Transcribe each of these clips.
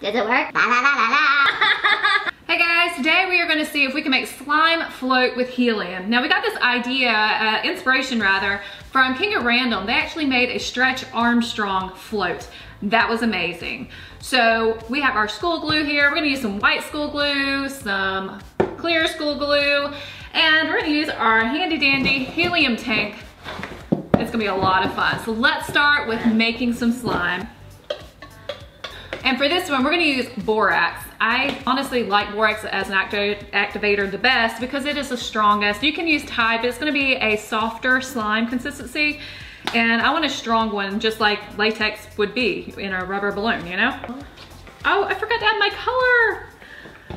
Does it work? La la la la la. Hey guys, today we are to see if we can make slime float with helium. Now we got this idea, uh, inspiration rather, from King of Random. They actually made a Stretch Armstrong float. That was amazing. So we have our school glue here. We're to use some white school glue, some clear school glue, and we're to use our handy dandy helium tank. It's to be a lot of fun. So let's start with making some slime. And for this one, we're gonna use borax. I honestly like borax as an activator the best because it is the strongest. You can use Tide, but it's gonna be a softer slime consistency. And I want a strong one, just like latex would be in a rubber balloon, you know? Oh, I forgot to add my color.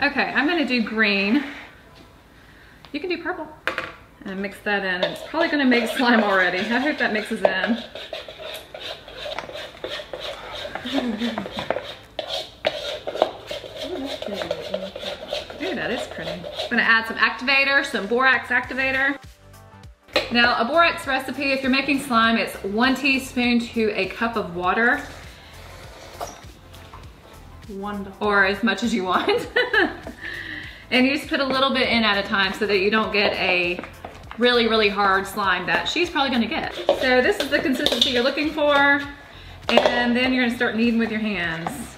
Okay, I'm gonna do green. You can do purple. And mix that in. It's probably gonna make slime already. I hope that mixes in. Ooh, that is pretty. I'm gonna add some activator, some borax activator. Now, a borax recipe, if you're making slime, it's one teaspoon to a cup of water. Wonderful. Or as much as you want. and you just put a little bit in at a time so that you don't get a really, really hard slime that she's probably gonna get. So this is the consistency you're looking for. And then you're gonna start kneading with your hands.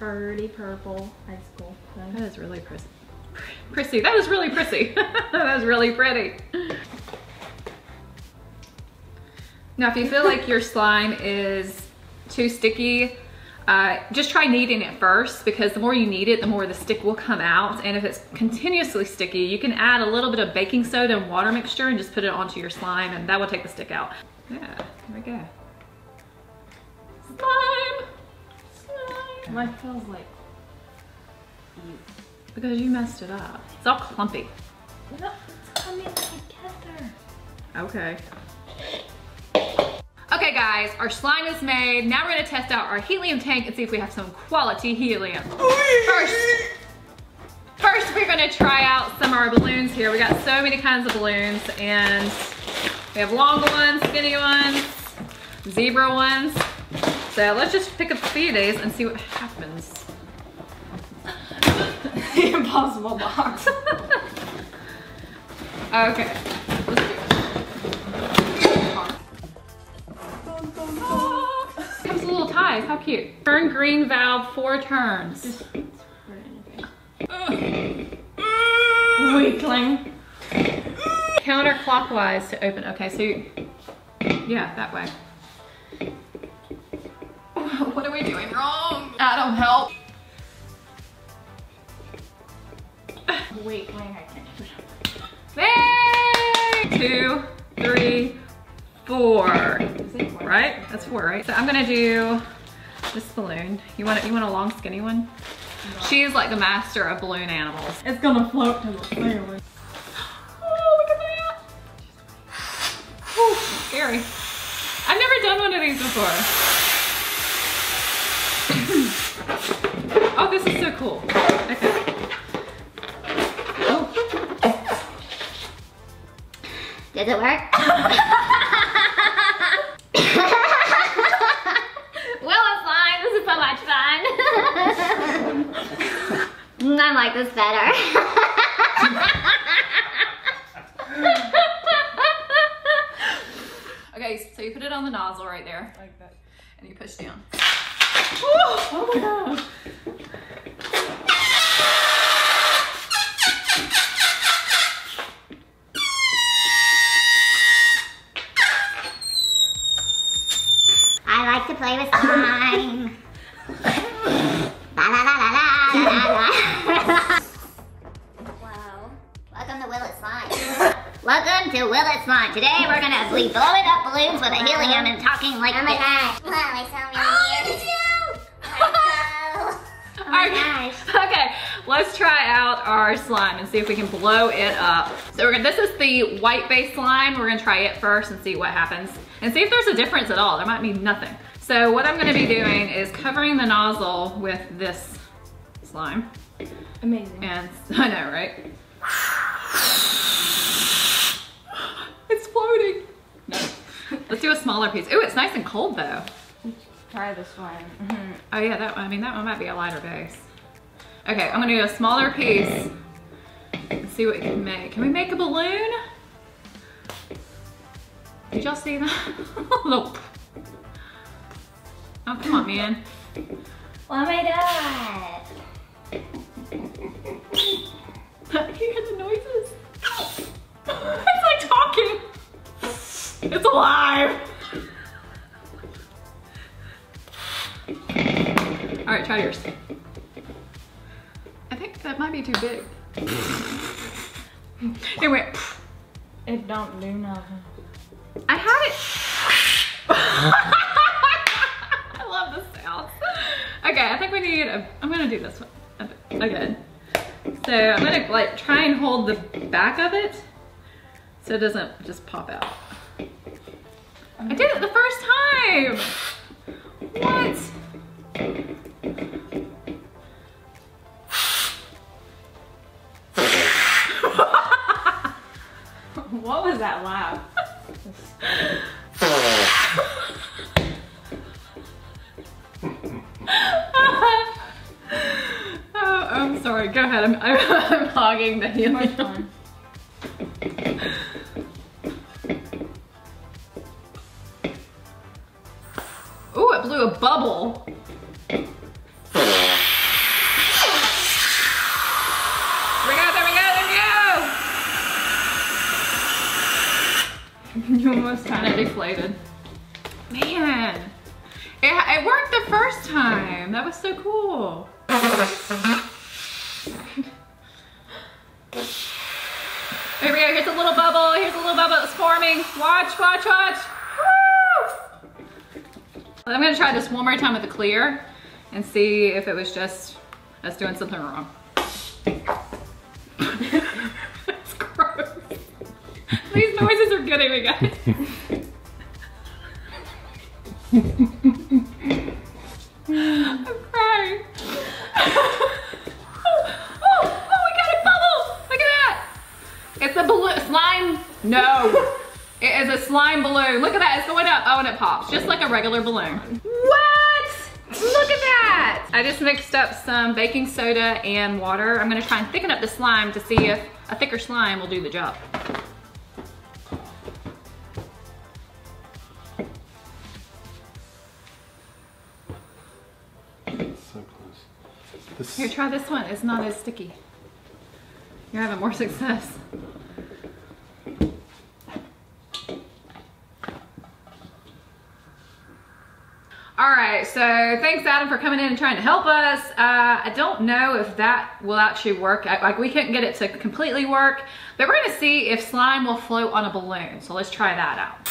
Pretty purple high school. That is really prissy. Prissy, that is really prissy. that is really pretty. Now, if you feel like your slime is too sticky, uh, just try kneading it first because the more you knead it, the more the stick will come out. And if it's continuously sticky, you can add a little bit of baking soda and water mixture and just put it onto your slime and that will take the stick out. Yeah, there we go. Slime! Slime! Feels like Because you messed it up. It's all clumpy. No, it's coming together. Okay. Okay guys, our slime is made. Now we're gonna test out our helium tank and see if we have some quality helium. First, first we're gonna try out some of our balloons here. We got so many kinds of balloons and we have long ones, skinny ones, zebra ones. So let's just pick up a few of these and see what happens. the impossible box. Okay, let's do it. Comes with little ties, how cute. Turn green valve four turns. Weakling. Counterclockwise to open. Okay, so yeah, that way. What are we doing wrong? Adam, help. Weakling, I can't. Yay! Two, three, four. Right? That's four, right? So I'm gonna do this balloon. You want a, you want a long skinny one? She's like the master of balloon animals. It's gonna float to the ceiling. Oh, look at that. Whew, scary. I've never done one of these before. oh, this is so cool. Okay. Does it work? Will It Slime, this is so much fun. I like this better. okay, so you put it on the nozzle right there Like that. and you push down. Oh my god. We're gonna be blowing up balloons with a helium and talking like oh my gosh. Wow, I saw me here. Oh, All right. Oh okay, let's try out our slime and see if we can blow it up. So we're gonna, this is the white base slime. We're gonna try it first and see what happens and see if there's a difference at all. There might be nothing. So what I'm gonna be doing is covering the nozzle with this slime. Amazing. And I know, right? It's floating. No. Let's do a smaller piece. Ooh, it's nice and cold though. Try this one. Mhm. Oh yeah, that one, I mean that one might be a lighter base. Okay, I'm gonna do a smaller piece and see what we can make. Can we make a balloon? Did y'all see that? nope. Oh come on, man. Oh my god. you hear the noises? It's alive. All right, try yours. I think that might be too big. It went. It don't do nothing. I had it. I love the sound. Okay, I think we need. A, I'm gonna do this one a again. So I'm gonna like try and hold the back of it so it doesn't just pop out. I did it the first time. What? What was that laugh? oh, I'm sorry. Go ahead. I'm, I'm, I'm hogging the helium. Go! Kind of deflated. Man, it, it worked the first time. That was so cool. Here we go, here's a little bubble, here's a little bubble that's forming. Watch, watch, watch. Woo! I'm gonna try this one more time with the clear and see if it was just us doing something wrong. Noises are getting me, guys. I'm crying. oh, oh, oh, we got a bubble. Look at that. It's a balloon, slime, no. It is a slime balloon. Look at that, it's going up. Oh, and it pops, just like a regular balloon. What? Look at that. I just mixed up some baking soda and water. I'm gonna try and thicken up the slime to see if a thicker slime will do the job. Here, try this one. It's not as sticky. You're having more success. All right, so thanks Adam for coming in and trying to help us. Uh, I don't know if that will actually work. I- Like we couldn't get it to completely work, but we're gonna see if slime will float on a balloon. So let's try that out.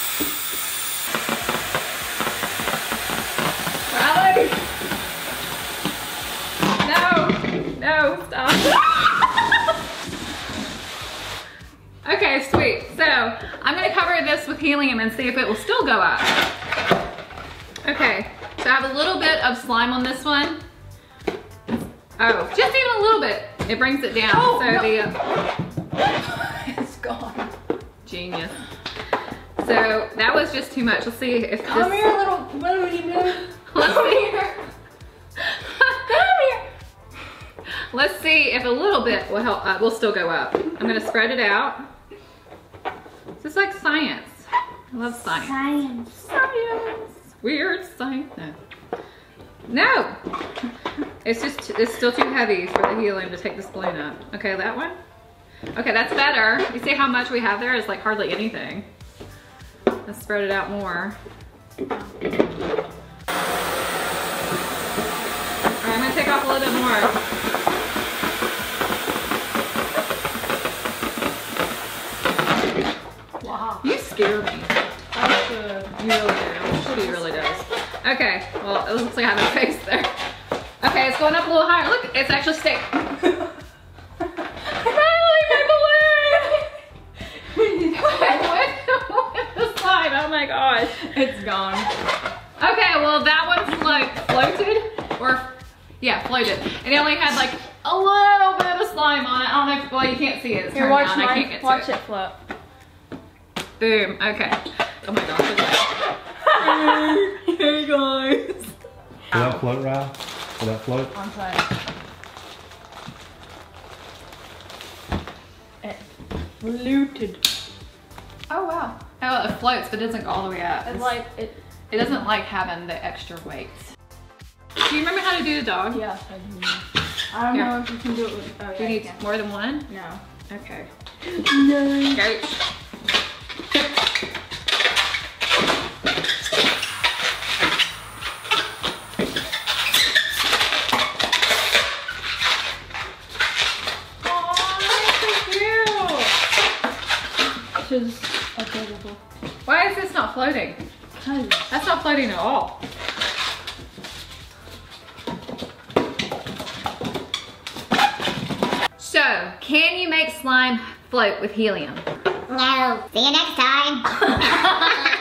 This helium and see if it will still go up. Okay, so I have a little bit of slime on this one. Oh, just even a little bit. It brings it down. Oh, so no. the uh, It's gone. genius. So that was just too much. Let's see if this. Come here, little booty man. Let's Come see. here. Come here. Let's see if a little bit will help. Uh, will still go up. I'm gonna spread it out. This is like science. I love science. Science. Science. Weird science. No. No. It's just it's still too heavy for the helium to take this balloon up. Okay, that one. Okay, that's better. You see how much we have there? It's like hardly anything. Let's spread it out more. Going up a little higher. Look, it's actually stick. Riley, my balloon! with, with the slide, oh my gosh. It's gone. Okay, well that one's like floated, or yeah, floated. And it only had like a little bit of slime on it. I don't know if, well you can't see it. It's Here, watch down. I can't get to Watch it. it float. Boom, okay. Oh my gosh, look. Hey guys. Will that float, Ryle? Will that float? On side. It floated. Oh wow. Oh, it floats, but it doesn't go all the way up. It's like it. It doesn't like having the extra weights. Do you remember how to do the dog? Yes, I do. I don't Here. know if you can do it with. Oh, Do you need more than one? No. Okay. No. Go. This is adorable. Why is this not floating? Cause That's not floating at all. So, can you make slime float with helium? No. See you next time.